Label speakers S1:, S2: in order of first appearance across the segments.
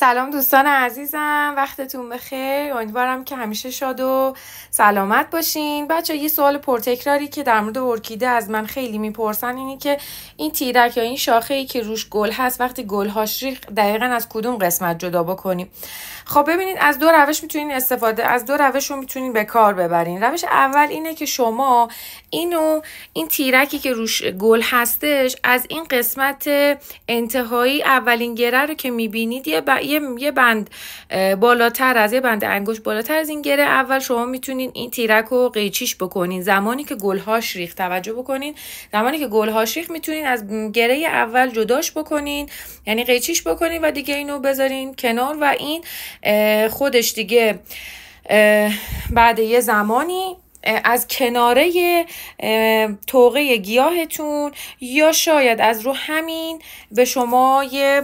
S1: سلام دوستان عزیزم وقتتون بخیر. امیدوارم که همیشه شاد و سلامت باشین. بچه یه سوال پرتکراری که در مورد ارکیده از من خیلی می‌پرسن اینی که این تیرک یا این شاخه ای که روش گل هست وقتی گل هاش ریخ دقیقا از کدوم قسمت جدا بکنیم؟ خب ببینید از دو روش می‌تونین استفاده از دو روش رو می‌تونین به کار ببرین. روش اول اینه که شما اینو این تیرکی که روش گل هستش از این قسمت انتهایی اولین گره رو که می‌بینید یه, یه... بند بالاتر از یه بند انگشت بالاتر از این گره. اول شما می‌تونین این تیرک رو قیچیش بکنین. زمانی که گلهاش ریخت توجه بکنین. زمانی که گلهاش ریخت می‌تونین از گره اول جداش بکنین. یعنی قیچیش بکنین و دیگه اینو بذارین کنار و این خودش دیگه بعد یه زمانی از کناره توقه گیاهتون یا شاید از رو همین به شما یه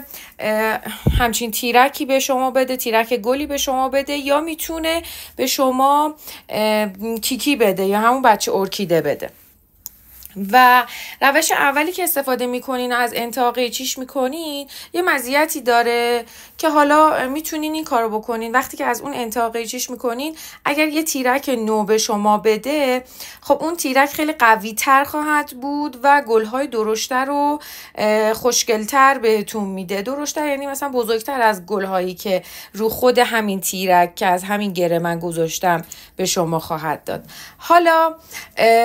S1: همچین تیرکی به شما بده تیرک گلی به شما بده یا می‌تونه به شما کیکی بده یا همون بچه ارکیده بده. و روش اولی که استفاده می‌کنین از انتاقی چیش می‌کنین؟ یه مزیتی داره که حالا می‌تونین این کارو بکنین. وقتی که از اون انتاقی چیش می‌کنین اگر یه تیرک نو به شما بده خب اون تیرک خیلی قوی تر خواهد بود و گلهای درشتر و خوشگلتر بهتون میده. درشتر یعنی مثلا بزرگتر از گلهایی که رو خود همین تیرک که از همین گره من گذاشتم به شما خواهد داد. حالا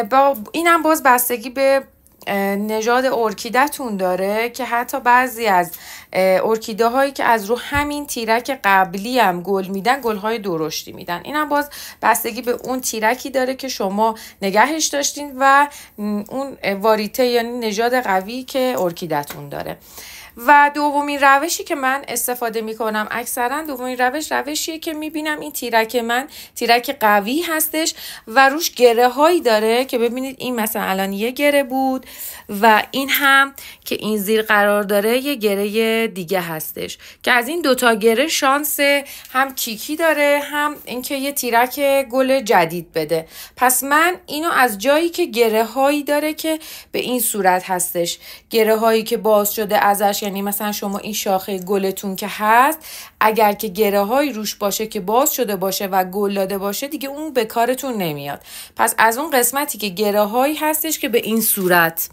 S1: با اینم باز بستگی به نژاد ارکیدهتون داره که حتی بعضی از ارکیده هایی که از رو همین تیرک قبلی هم گل میدن گل های درشتی میدن. این هم باز بستگی به اون تیرکی داره که شما نگهش داشتین و اون واریته یعنی نژاد قوی که ارکیدهتون داره. و دومین روشی که من استفاده می کنم اکثرا دومین روش روشیه که می بینم این تیرک من تیرک قوی هستش و روش گره هایی داره که ببینید این مثلا الان یه گره بود و این هم که این زیر قرار داره یه گره دیگه هستش که از این دوتا گره شانس هم کیکی داره هم اینکه یه تیرک گل جدید بده. پس من اینو از جایی که گره هایی داره که به این صورت هستش. گره هایی که باز شده ازش یعنی مثلا شما این شاخه گلتون که هست اگر که گره های روش باشه که باز شده باشه و گل داده باشه دیگه اون به کارتون نمیاد. پس از اون قسمتی که گره هایی هستش که به این صورت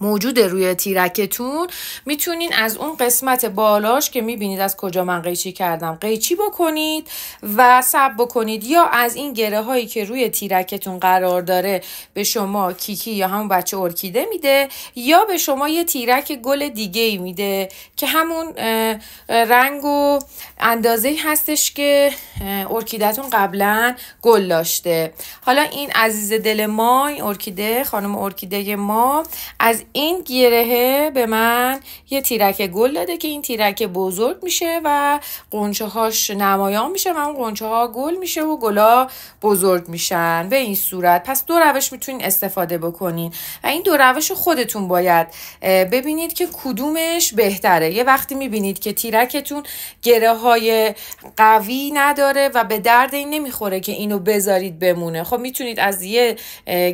S1: موجود روی تیرکتون. می‌تونین از اون قسمت بالاش که می‌بینید از کجا من قیچی کردم قیچی بکنید و سب بکنید. یا از این گره هایی که روی تیرکتون قرار داره به شما کیکی یا همون بچه ارکیده میده یا به شما یه تیرک گل دیگه ای میده که همون رنگ و اندازه هستش که ارکیدهتون قبلا گل داشته. حالا این عزیز دل ما ارکیده خانم ارکیده ما از این گیرهه به من یه تیرک گل داده که این تیرک بزرگ میشه و قنچه هاش نمایان میشه و اون قنچه ها گل میشه و گلا بزرگ میشن. به این صورت. پس دو روش می‌تونین استفاده بکنین. و این دو روش خودتون باید ببینید که کدومش بهتره. یه وقتی می‌بینید که تیرکتون گره های قوی نداره و به درد این نمی‌خوره که اینو بذارید بمونه. خب می‌تونید از یه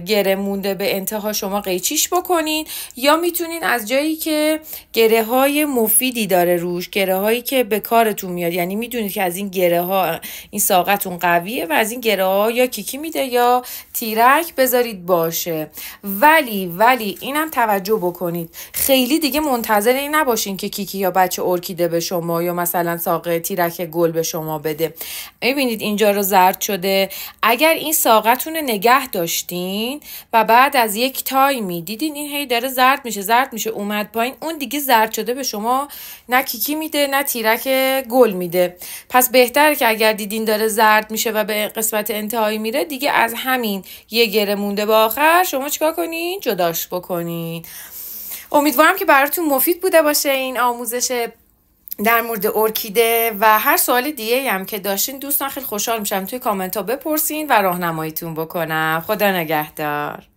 S1: گره مونده به انتها شما قیچیش بکنید یا می‌تونین از جایی که گره های مفیدی داره روش گره هایی که به کارتون میاد یعنی می‌دونید که از این گره ها این ساقتون قویه و از این گره ها یا کیکی میده یا تیرک بذارید باشه. ولی ولی اینم توجه بکنید. خیلی دیگه منتظر این نباشین که کیکی یا بچه ارکیده به شما یا مثلا ساقه تیرک گل به شما بده. می‌بینید اینجا رو زرد شده. اگر این ساقتون نگه داشتین و بعد از یک تایمی دیدین این هی داره زرد میشه زرد میشه اومد پایین. اون دیگه زرد شده به شما نه کیکی میده نه تیرک گل میده. پس بهتره که اگر دیدین داره زرد میشه و به قسمت انتهایی میره دیگه از همین یه گره مونده به آخر. شما چیکار کنین؟ جداش بکنین. امیدوارم که براتون مفید بوده باشه این آموزش در مورد ارکیده و هر سوال دیگه هم که داشتین. دوستان خیلی خوشحال میشم توی کامنت ها بپرسین و راهنماییتون بکنم. خدا نگهدار.